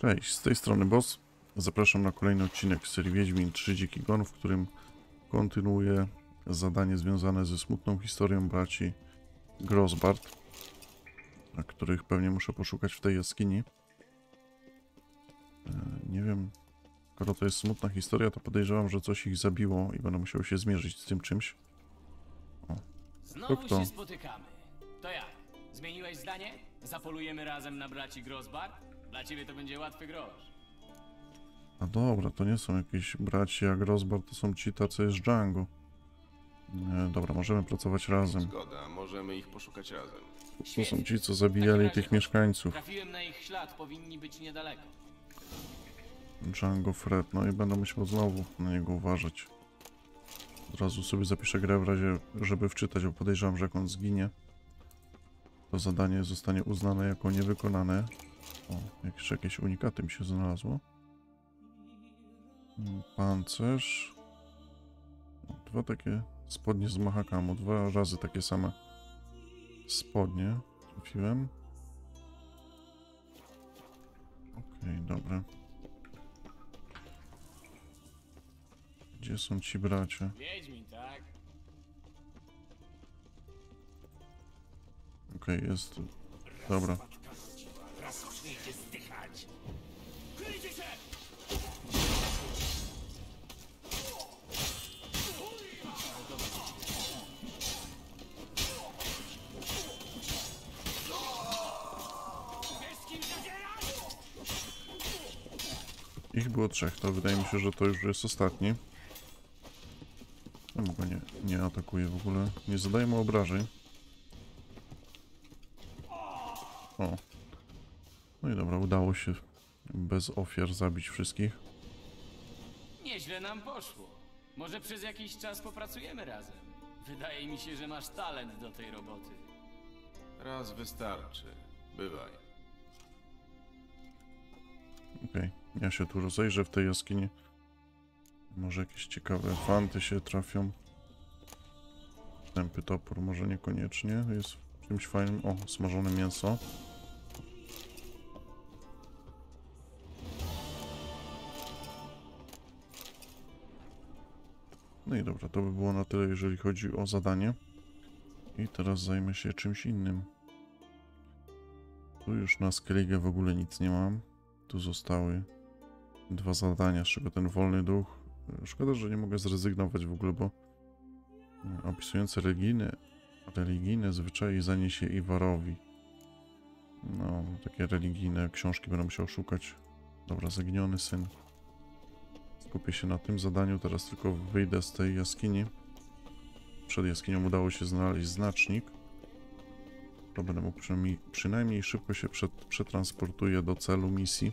Cześć, z tej strony Boss. Zapraszam na kolejny odcinek z serii Wiedźmin 3 Dziki Gon, w którym kontynuuję zadanie związane ze smutną historią braci Grosbart, których pewnie muszę poszukać w tej jaskini. E, Nie wiem, skoro to jest smutna historia, to podejrzewam, że coś ich zabiło i będę musiał się zmierzyć z tym czymś. Znowu kto? się spotykamy. To jak? Zmieniłeś zdanie? Zapolujemy razem na braci Grosbar? Dla ciebie to będzie łatwy grosz. A dobra, to nie są jakieś braci jak Grosbart, to są ci tacy z Django. Nie, dobra, możemy pracować razem. Zgoda, możemy ich poszukać razem. To są ci, co zabijali tych mieszkańców. Trafiłem na ich ślad, powinni być niedaleko. Django Fred, no i będę musiał znowu na niego uważać. Od razu sobie zapiszę grę w razie, żeby wczytać, bo podejrzewam, że jak on zginie, to zadanie zostanie uznane jako niewykonane. O, jeszcze jakieś unikaty mi się znalazło. Mm, Pancerz. Dwa takie spodnie z Mahakamu, dwa razy takie same spodnie trafiłem. Okej, dobra. Gdzie są ci bracia? Wiedźmin, tak? Okej, jest. Dobra. Ich było trzech, to wydaje mi się, że to już jest ostatni. Czemu go nie, nie atakuje w ogóle? Nie zadaje mu obrażeń. O. No i dobra, udało się bez ofiar zabić wszystkich. Nieźle nam poszło. Może przez jakiś czas popracujemy razem. Wydaje mi się, że masz talent do tej roboty. Raz wystarczy. Bywaj. Okej, ja się tu rozejrzę w tej jaskini. Może jakieś ciekawe fanty się trafią. Tępy topór może niekoniecznie. Jest czymś fajnym. O, smażone mięso. No i dobra, to by było na tyle, jeżeli chodzi o zadanie. I teraz zajmę się czymś innym. Tu już na Skellige w ogóle nic nie mam. Tu zostały dwa zadania, z czego ten wolny duch. Szkoda, że nie mogę zrezygnować w ogóle, bo e, opisujące religijne, religijne zwyczaje zaniesie Iwarowi. No, takie religijne książki będę musiał szukać. Dobra, zaginiony syn. Skupię się na tym zadaniu, teraz tylko wyjdę z tej jaskini. Przed jaskinią udało się znaleźć znacznik. To będę mógł przynajmniej, przynajmniej szybko się przed, przetransportuję do celu misji.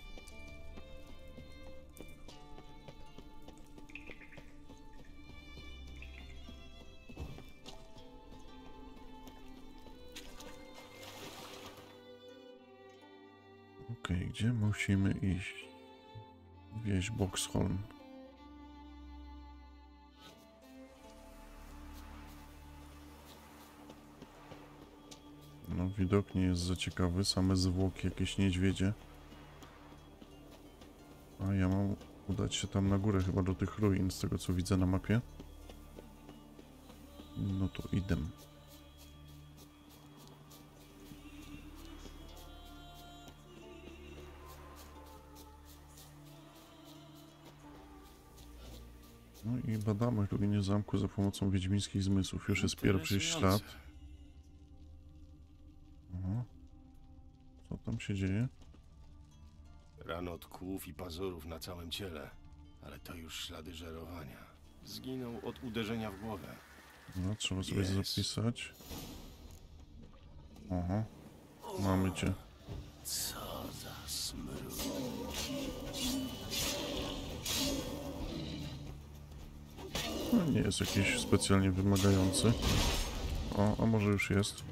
Okej, gdzie musimy iść? Wieś Boxholm. No, widok nie jest za ciekawy, same zwłoki, jakieś niedźwiedzie. A ja mam udać się tam na górę, chyba do tych ruin, z tego co widzę na mapie. No to idę. No i badamy ruiny zamku za pomocą wiedźmińskich zmysłów. Już jest pierwszy ślad. Tam się dzieje? Rano od kłów i pazurów na całym ciele, ale to już ślady żerowania. Zginął od uderzenia w głowę. No, trzeba sobie Jest. zapisać. Aha. Mamy cię. Co za smród. No, nie jest jakiś specjalnie wymagający. O, a może już jest.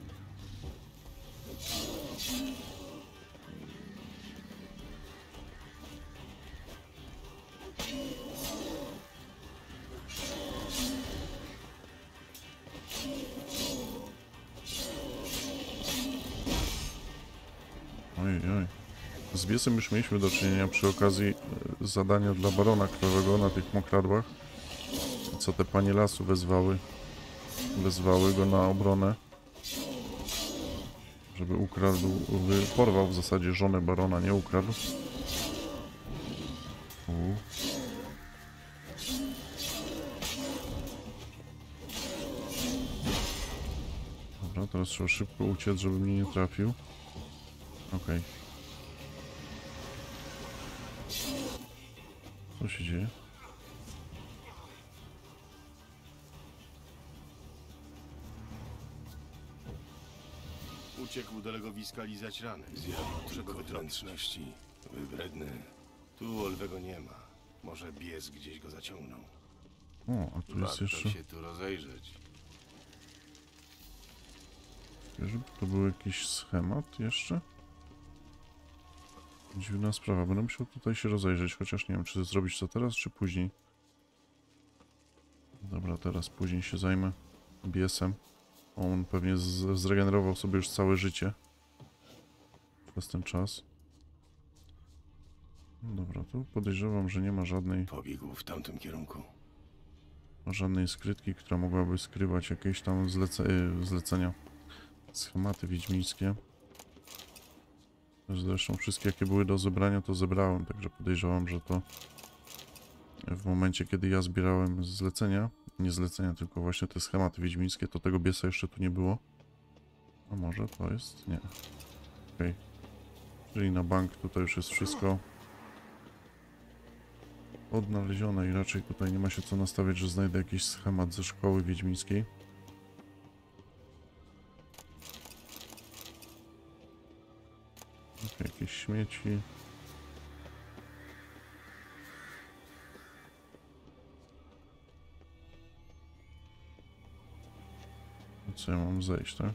Biesem już mieliśmy do czynienia przy okazji e, zadania dla Barona Krwawego na tych mokradłach. Co te panie lasu wezwały. Wezwały go na obronę. Żeby ukradł, porwał w zasadzie żonę Barona, nie ukradł. U. Dobra, teraz trzeba szybko uciec, żeby mnie nie trafił. Okej. Co się dzieje? Uciekł do legowiska lizać rany. Zjadł tylko wnętrzności. Wybredny. Tu Olwego nie ma. Może bies gdzieś go zaciągnął. O, a tu jest Warto jeszcze... się tu rozejrzeć. Żeby to był jakiś schemat jeszcze? Dziwna sprawa. Będę musiał tutaj się rozejrzeć, chociaż nie wiem, czy zrobić to teraz, czy później. Dobra, teraz później się zajmę biesem. On pewnie zregenerował sobie już całe życie. Przez ten czas. Dobra, tu podejrzewam, że nie ma żadnej, Pobiegł w tamtym kierunku. żadnej skrytki, która mogłaby skrywać jakieś tam zlece y, zlecenia. Schematy wiedźmińskie. Zresztą wszystkie jakie były do zebrania to zebrałem, także podejrzewam, że to w momencie kiedy ja zbierałem zlecenia, nie zlecenia, tylko właśnie te schematy wiedźmińskie, to tego biesa jeszcze tu nie było. A może to jest? Nie. Okej. Czyli na bank tutaj już jest wszystko odnalezione i raczej tutaj nie ma się co nastawiać, że znajdę jakiś schemat ze szkoły wiedźmińskiej. Śmieci. Co ja mam zejść, tak?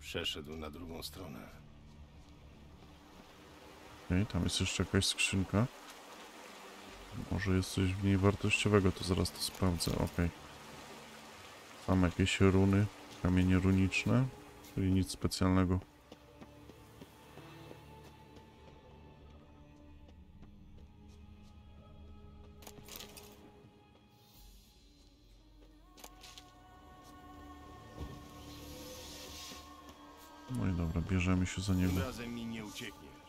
Przeszedł na drugą stronę. Okej, tam jest jeszcze jakaś skrzynka. Może jest coś w niej wartościowego, to zaraz to sprawdzę. Okej. Tam jakieś runy, kamienie runiczne, czyli nic specjalnego. No i dobra, bierzemy się za niego. Razem mi nie uciekniesz.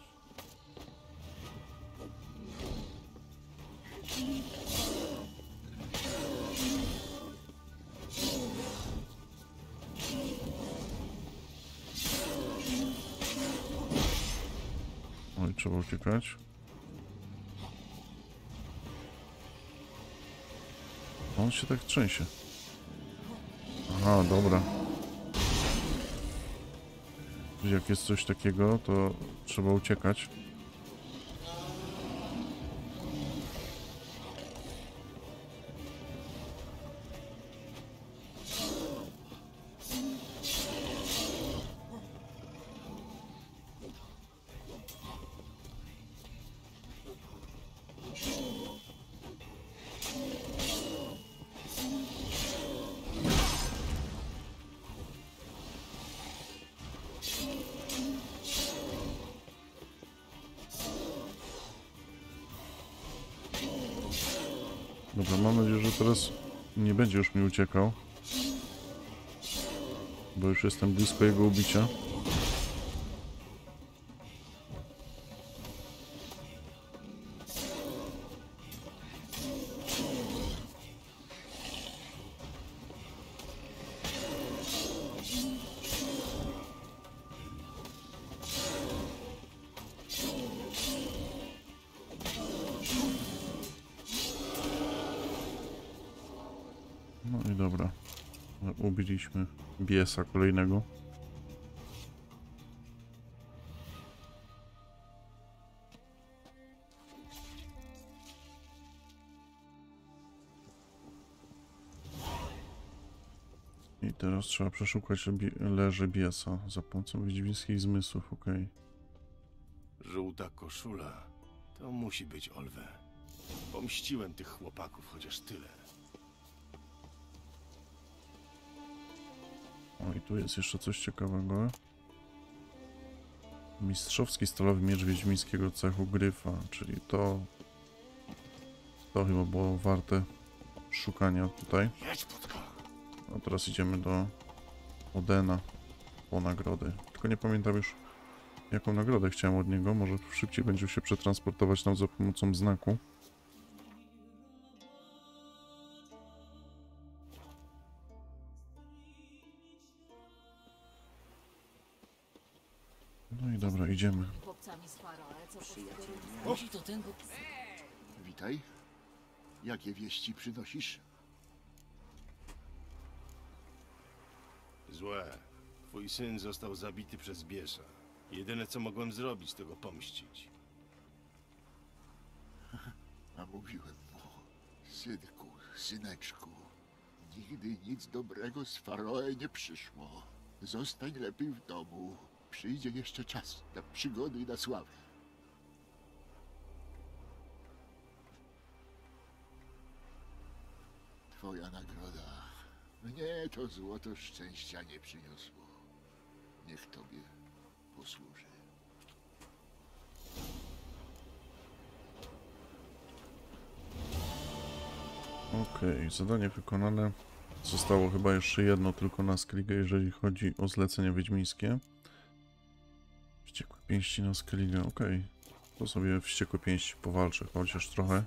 Się tak trzęsie. Aha, dobra. Jak jest coś takiego, to trzeba uciekać. Uciekał. Bo już jestem blisko jego ubicia. Ubiliśmy biesa kolejnego. I teraz trzeba przeszukać leże biesa za pomocą wiedźmińskich zmysłów, okej. Żółta koszula. To musi być Olwe. Pomściłem tych chłopaków, chociaż tyle. O, i tu jest jeszcze coś ciekawego. Mistrzowski stalowy miecz wiedźmińskiego cechu gryfa, czyli to... To chyba było warte szukania tutaj. A teraz idziemy do Odena po nagrodę. Tylko nie pamiętam już jaką nagrodę chciałem od niego. Może szybciej będzie się przetransportować nam za pomocą znaku. Idziemy. chłopcami z Faroe, co Musi to ten, bo... Witaj. Jakie wieści przynosisz? Złe. Twój syn został zabity przez Biesa. Jedyne co mogłem zrobić, to go pomścić. A mówiłem mu, synku, syneczku, nigdy nic dobrego z Faroe nie przyszło. Zostań lepiej w domu. Przyjdzie jeszcze czas na przygody i na sławę. Twoja nagroda. Mnie to złoto szczęścia nie przyniosło. Niech tobie posłuży. Okej, zadanie wykonane. Zostało chyba jeszcze jedno tylko na Skellige, jeżeli chodzi o zlecenia wiedźmińskie. Wściekłe pięści na Skellige, okej. To sobie wściekłe pięści powalczę, chociaż trochę.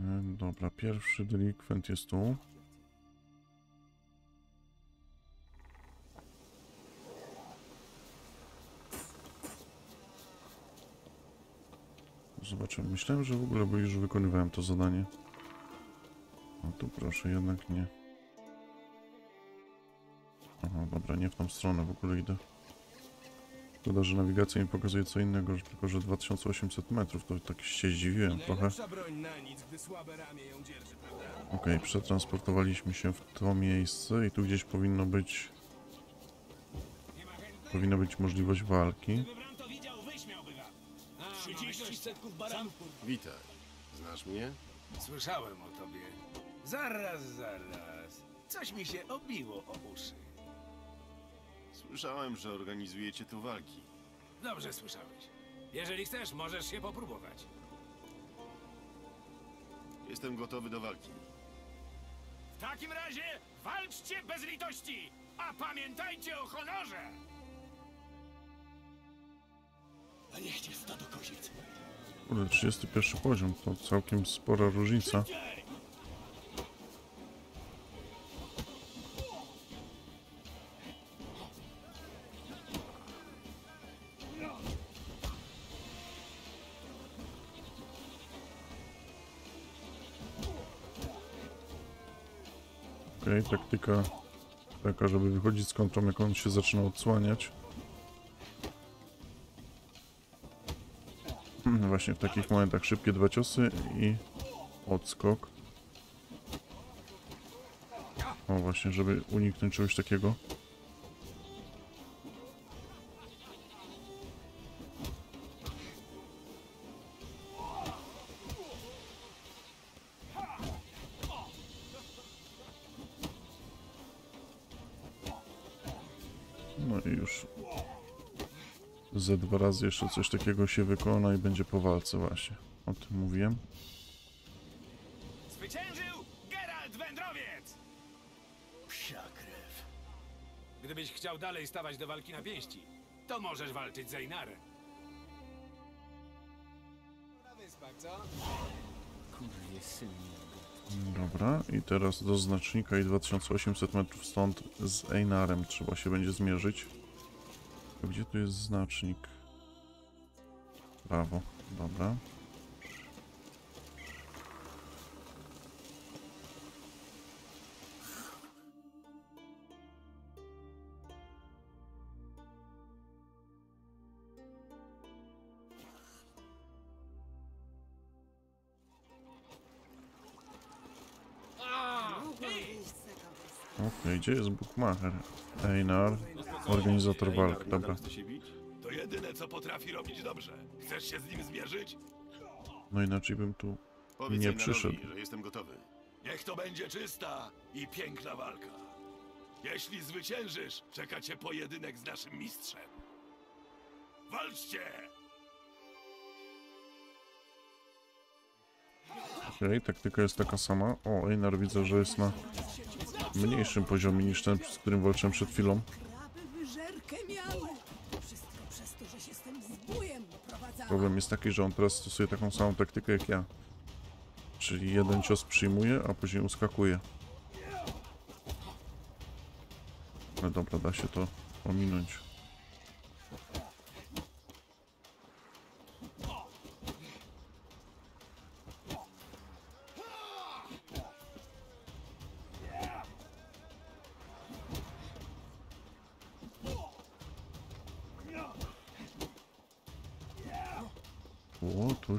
E, Dobra, pierwszy delikwent jest tu. Zobaczymy. Myślałem, że w ogóle bo już wykonywałem to zadanie. O tu proszę, jednak nie. Aha, dobra, nie w tą stronę w ogóle idę. Szkoda, że nawigacja mi pokazuje co innego, że tylko że 2800 metrów, to tak się zdziwiłem trochę. Okej, przetransportowaliśmy się w to miejsce i tu gdzieś powinno być... Powinna być możliwość walki. Wybram to widział, wyśmiałby wam. 30 setków baranków. Witaj. Znasz mnie? Słyszałem o tobie. Zaraz, zaraz. Coś mi się obiło o uszy. Słyszałem, że organizujecie tu walki. Dobrze słyszałeś. Jeżeli chcesz, możesz się popróbować. Jestem gotowy do walki. W takim razie walczcie bez litości, a pamiętajcie o honorze! A niech cię stado koziec. Kurde, 31 poziom, to całkiem spora różnica. Taktyka taka, żeby wychodzić z kontrą, jak on się zaczyna odsłaniać. Hmm, Właśnie w takich momentach szybkie dwa ciosy i odskok. O właśnie, żeby uniknąć czegoś takiego. Już ze dwa razy jeszcze coś takiego się wykona i będzie po walce właśnie. O tym mówiłem. Zwyciężył Geralt Wędrowiec! Psia krew. Gdybyś chciał dalej stawać do walki na pięści, to możesz walczyć z Einarem. Dobra, i teraz do znacznika i 2800 metrów stąd z Einarem trzeba się będzie zmierzyć. Gdzie tu jest znacznik? Prawo, dobra. Okej, gdzie jest Bookmacher? Einar, organizator walk, dobra. To jedyne, co potrafi robić dobrze. Chcesz się z nim zmierzyć? No inaczej bym tu Powiedz Nie przyszedł. że jestem gotowy. Niech to będzie czysta i piękna walka. Jeśli zwyciężysz, czeka cię pojedynek z naszym mistrzem. Walczcie! Okej, taktyka jest taka sama. O, Einar widzę, że jest na mniejszym poziomie niż ten, z którym walczyłem przed chwilą. Problem jest taki, że on teraz stosuje taką samą taktykę jak ja. Czyli jeden cios przyjmuje, a później uskakuje. Ale dobra, da się to ominąć.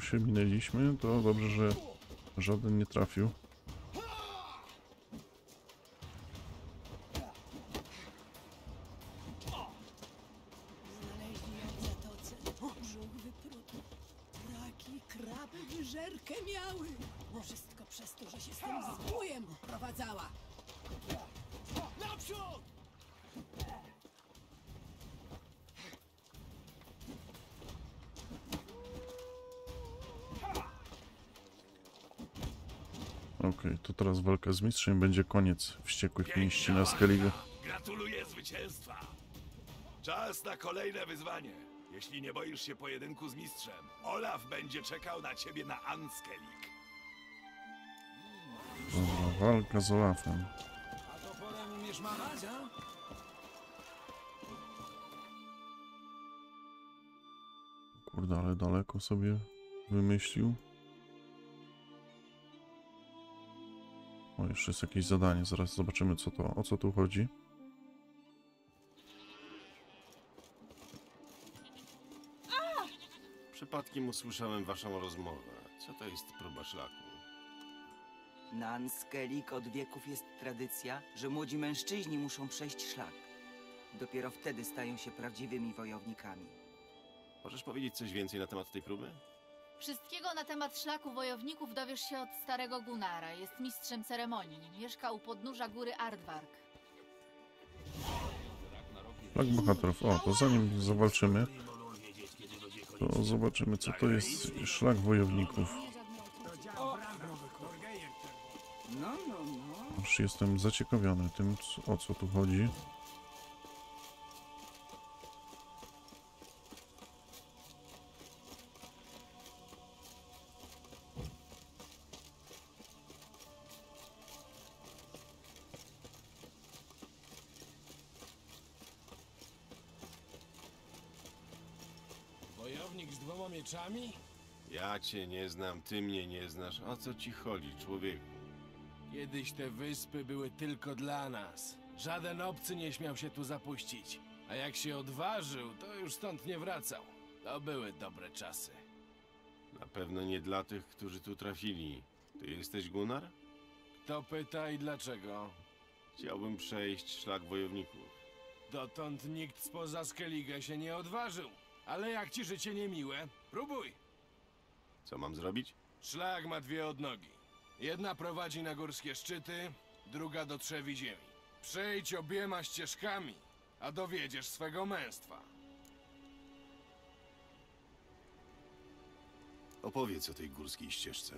Się minęliśmy, to dobrze, że żaden nie trafił. Wszystko przez to, że się z tym zbójem uprowadzała. Naprzód! To teraz walka z mistrzem będzie koniec wściekłych pięści na Skellige. Gratuluję zwycięstwa! Czas na kolejne wyzwanie. Jeśli nie boisz się pojedynku z mistrzem, Olaf będzie czekał na ciebie na Anskelik. Dobra, walka z Olafem. A to porę umiesz machać, a? Kurde, ale daleko sobie wymyślił. O, jeszcze jest jakieś zadanie, zaraz zobaczymy co to, o co tu chodzi. Przypadkiem usłyszałem waszą rozmowę. Co to jest próba szlaku? Na Anskelik od wieków jest tradycja, że młodzi mężczyźni muszą przejść szlak. Dopiero wtedy stają się prawdziwymi wojownikami. Możesz powiedzieć coś więcej na temat tej próby? Wszystkiego na temat szlaku wojowników dowiesz się od starego Gunara. Jest mistrzem ceremonii. Mieszka u podnóża góry Ardvark. Flag bohaterów. O, to zanim zawalczymy, to zobaczymy co to jest szlak wojowników. Już jestem zaciekawiony tym, o co tu chodzi. Cię nie znam, ty mnie nie znasz. O co ci chodzi, człowieku? Kiedyś te wyspy były tylko dla nas. Żaden obcy nie śmiał się tu zapuścić. A jak się odważył, to już stąd nie wracał. To były dobre czasy. Na pewno nie dla tych, którzy tu trafili. Ty jesteś Gunnar? Kto pyta i dlaczego? Chciałbym przejść szlak wojowników. Dotąd nikt spoza Skellige się nie odważył. Ale jak ci życie niemiłe, próbuj. Co mam zrobić? Szlak ma dwie odnogi. Jedna prowadzi na górskie szczyty, druga do trzewi ziemi. Przejdź obiema ścieżkami, a dowiedziesz swego męstwa. Opowiedz o tej górskiej ścieżce.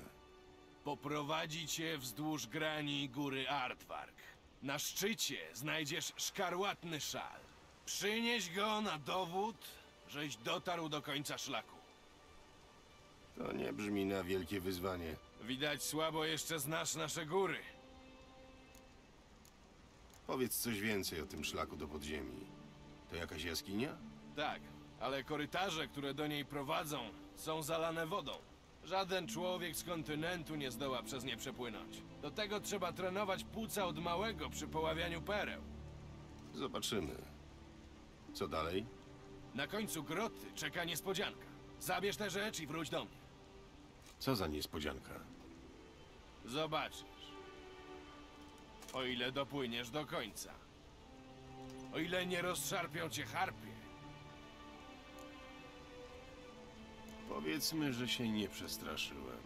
Poprowadzi cię wzdłuż grani góry Artwark. Na szczycie znajdziesz szkarłatny szal. Przynieś go na dowód, żeś dotarł do końca szlaku. To nie brzmi na wielkie wyzwanie. Widać słabo jeszcze znasz nasze góry. Powiedz coś więcej o tym szlaku do podziemi. To jakaś jaskinia? Tak, ale korytarze, które do niej prowadzą, są zalane wodą. Żaden człowiek z kontynentu nie zdoła przez nie przepłynąć. Do tego trzeba trenować płuca od małego przy poławianiu pereł. Zobaczymy. Co dalej? Na końcu groty czeka niespodzianka. Zabierz tę rzecz i wróć do mnie. Co za niespodzianka? Zobaczysz. O ile dopłyniesz do końca. O ile nie rozszarpią cię harpie. Powiedzmy, że się nie przestraszyłem.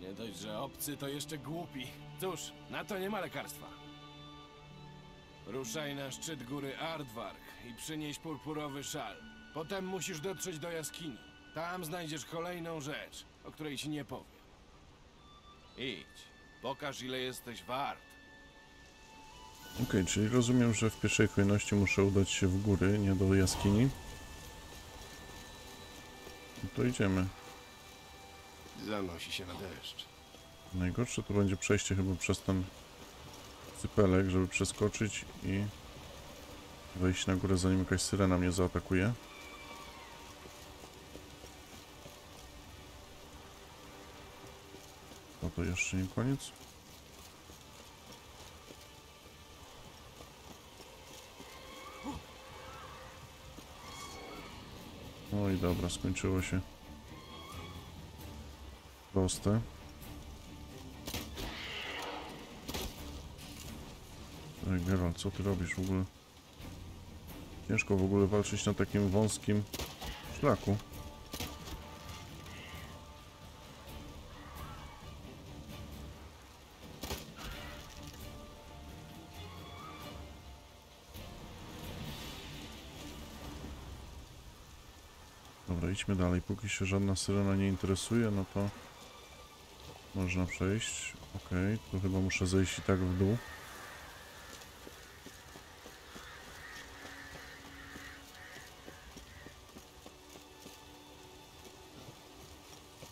Nie dość, że obcy, to jeszcze głupi. Cóż, na to nie ma lekarstwa. Ruszaj na szczyt góry Aardvark i przynieś purpurowy szal. Potem musisz dotrzeć do jaskini. Tam znajdziesz kolejną rzecz, o której ci nie powiem. Idź, pokaż ile jesteś wart. Okej, czyli rozumiem, że w pierwszej kolejności muszę udać się w góry, nie do jaskini. No to idziemy. Zanosi się na deszcz. Najgorsze to będzie przejście chyba przez ten cypelek, żeby przeskoczyć i wejść na górę, zanim jakaś syrena mnie zaatakuje. To jeszcze nie koniec. No i dobra, skończyło się. Proste. Ej, Geralt, co ty robisz w ogóle? Ciężko w ogóle walczyć na takim wąskim szlaku. Idźmy dalej. Póki się żadna syrena nie interesuje, no to można przejść. Okej, tu chyba muszę zejść i tak w dół.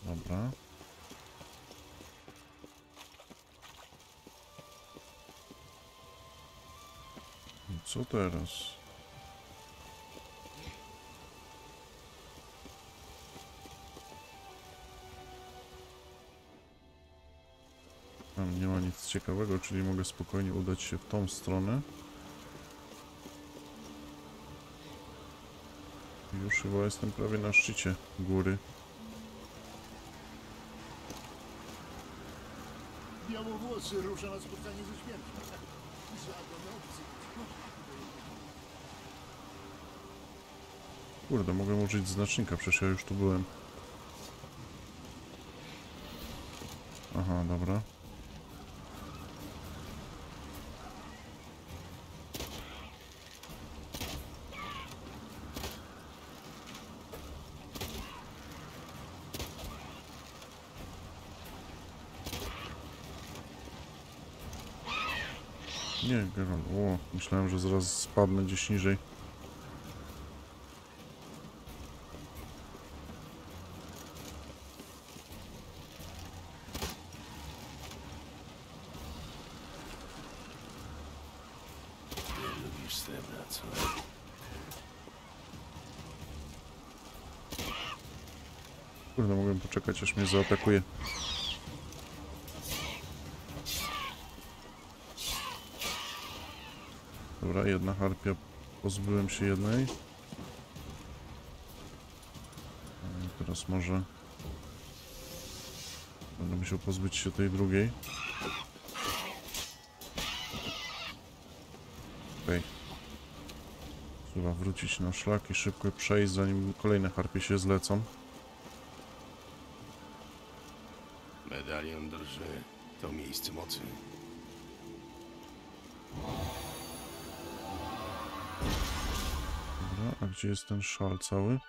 Dobra. I co teraz? Ciekawego, czyli mogę spokojnie udać się w tą stronę. Już chyba jestem prawie na szczycie góry. Białowłosy rusza na spotkanie ze śmiercią. Żaden obcy. Kurde, mogę użyć znacznika, przecież ja już tu byłem. Aha, dobra. Nie, Geralt, o, myślałem, że zaraz spadnę gdzieś niżej. Kurde, mogłem poczekać, aż mnie zaatakuje. Dobra, jedna harpia. Pozbyłem się jednej. A Teraz może... Będę musiał pozbyć się tej drugiej. Okej. Trzeba wrócić na szlak i szybko przejść, zanim kolejne harpie się zlecą. Medalion drży. To miejsce mocy. Dobra, a gdzie jest ten szal cały?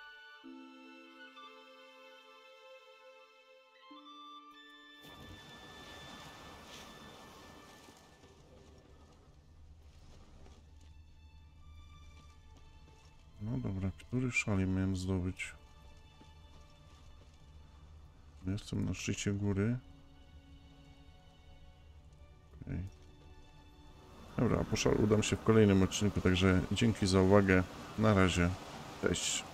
No dobra, który szal ja miałem zdobyć? Jestem na szczycie góry. Okej. Dobra, a po szal udam się w kolejnym odcinku, także dzięki za uwagę. Na razie. Cześć.